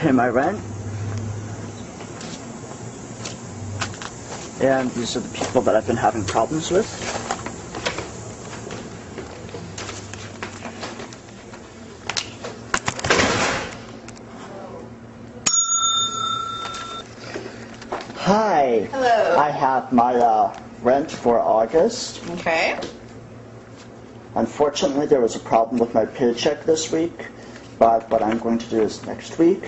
pay my rent. And these are the people that I've been having problems with. Hi. Hello. I have my uh, rent for August. Okay. Unfortunately, there was a problem with my paycheck this week, but what I'm going to do is next week,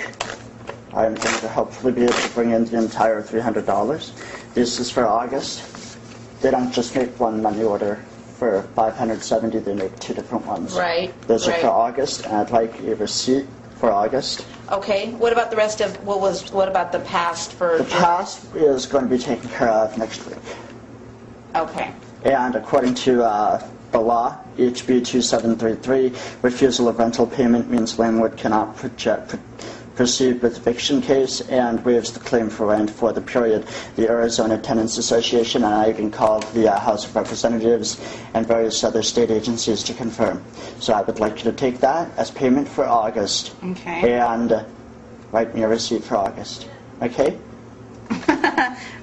I'm going to hopefully be able to bring in the entire $300. This is for August. They don't just make one money order for 570, they make two different ones. Right, Those are right. for August, and I'd like a receipt for August. Okay. What about the rest of what was? What about the past for? The past is going to be taken care of next week. Okay. And according to uh, the law, HB 2733, refusal of rental payment means landlord cannot project, proceed with eviction case and waives the claim for rent for the period. The Arizona Tenants Association and I even called the uh, House of Representatives and various other state agencies to confirm. So I would like you to take that as payment for August Okay. and uh, write me a receipt for August. Okay?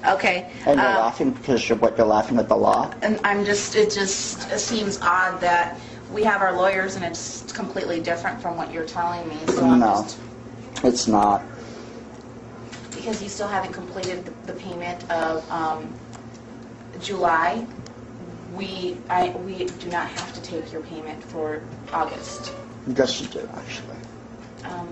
Okay. And you're Um, laughing because you're what you're laughing at the law. And I'm just, it just seems odd that we have our lawyers and it's completely different from what you're telling me. So I'm No. just, It's not. because you still haven't completed the- the payment of um, July, we, I, we do not have to take your payment for August. Yes, you do, actually. Um,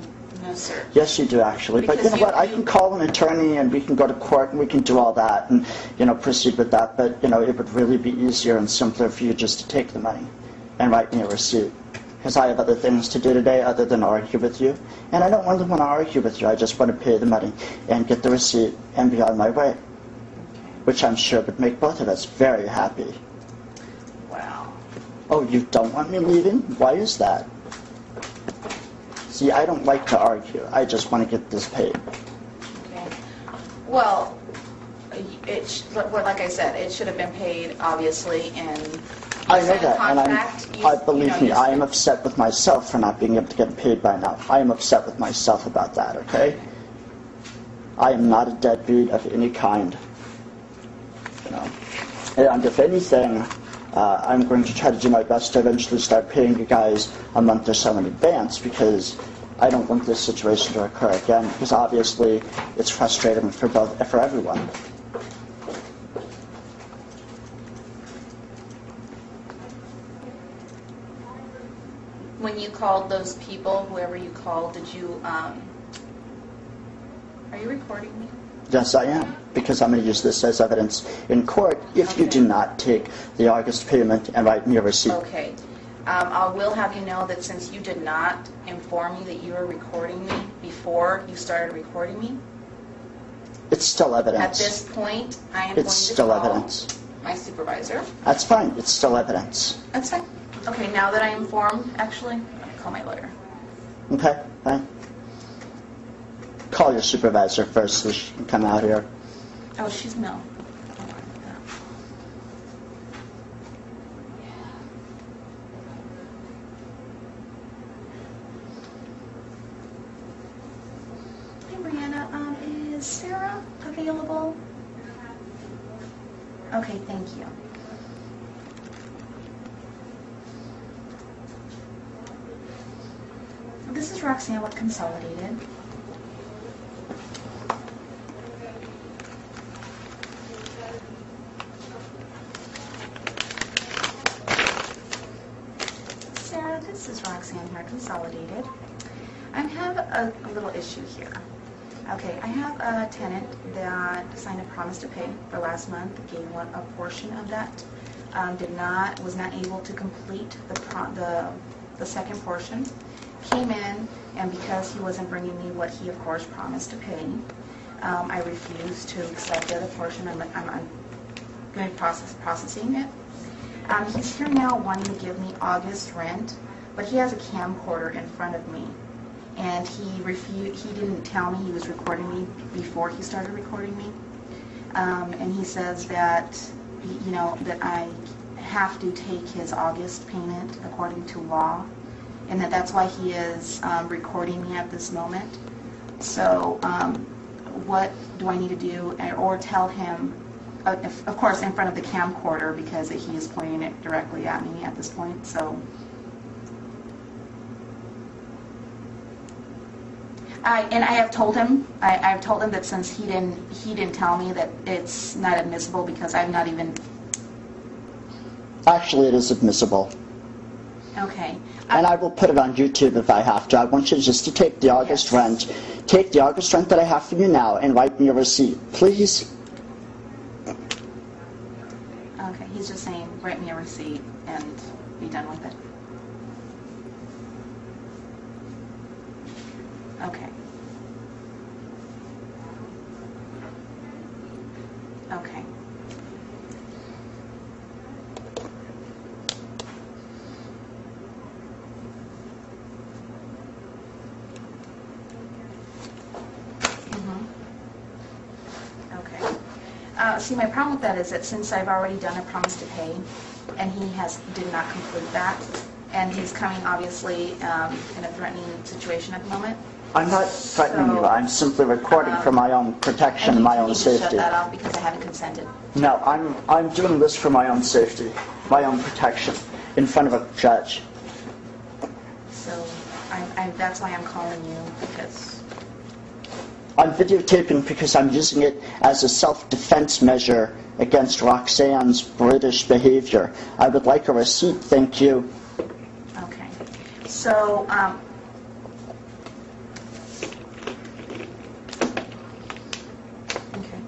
No, sir. Yes, you do, actually. But you know you- what? I can call an attorney and we can go to court and we can do all that and, you know, proceed with that. But, you know, it would really be easier and simpler for you just to take the money and write me a receipt. Because I have other things to do today other than argue with you. And I don't really want to argue with you. I just want to pay the money and get the receipt and be on my way. Which I'm sure would make both of us very happy. Wow. Oh, you don't want me leaving? Why is that? See, I don't like to argue. I just want to get this paid. Okay. Well, it, sh- like I said, it should have been paid, obviously, in. I know that, and I'm, you- I you know, believe me, I am upset with myself for not being able to get paid by now. I am upset with myself about that, okay? I am not a deadbeat of any kind. You know? And if anything, uh, I'm going to try to do my best to eventually start paying you guys a month or so in advance because I don't want this situation to occur again because obviously it's frustrating for both for everyone. When you called those people, whoever you called, did you, um, are you recording me? Yes, I am, because I'm going to use this as evidence in court if you do not take the August payment and write me a receipt. Okay. Um, I will have you know that since you did not inform me that you were recording me before you started recording me, It's still evidence at evidence. this point, I am going to It's still call evidence. my supervisor. That's fine, it's still evidence. That's fine. Okay, now that I am informed, actually, I'll call my lawyer. Okay, fine. Call your supervisor first so she can come out here. Oh, she's no. Hey, Brianna, um, is Sarah available? Okay, thank you. This is Roxanne with Consolidated. Sarah, this is Roxanne here, Consolidated. I have a, a little issue here. Okay, I have a tenant that signed a promise to pay for last month, gave one a portion of that, um, did not, was not able to complete the pro, the, the second portion, came in, and because he wasn't bringing me what he of course promised to pay, um, I refused to accept the other portion, I'm, I'm, I'm going to process, processing it. Um, he's here now wanting to give me August rent, but he has a camcorder in front of me. And he refused, he didn't tell me he was recording me before he started recording me. Um, and he says that, you know, that I have to take his August payment according to law, and that that's why he is um, recording me at this moment. So, um, what do I need to do, or tell him, uh, of course, in front of the camcorder, because he is pointing it directly at me at this point, so. I, and I have told him, I, I've told him that since he didn't, he didn't tell me that it's not admissible because I'm not even, Actually, it is admissible. okay. And I will put it on YouTube if I have to. I want you just to take the August rent, take the August rent that I have for you now and write me a receipt, please. Okay, he's just saying, write me a receipt and be done with it. Okay. Okay. Mhm. Okay. Uh, See, my problem with that is that since I've already done a promise to pay, and he has, did not complete that, and he's coming obviously um, in a threatening situation at the moment. I'm not threatening you. So, I'm simply recording for my own protection my own you need to shut safety. that off because I haven't consented. No, I'm, I'm doing this for my own safety, my own protection, in front of a judge. So I'm, I'm- that's why I'm calling you, because, I'm videotaping because I'm using it as a self-defense measure against Roxanne's British behavior. I would like a receipt, thank you. okay. So, um, okay.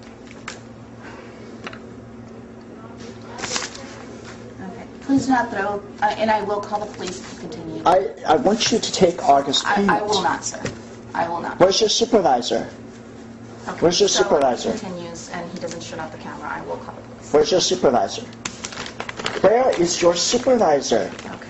Okay. Please not throw, uh, and I will call the police if you continue. I, I want you to take August I, payment. I will not, sir. I will not. Where's your supervisor? Okay, where's your so supervisor? if he continues and he doesn't shut off the camera, I will call the police. Where's your supervisor? Where is your supervisor? Okay.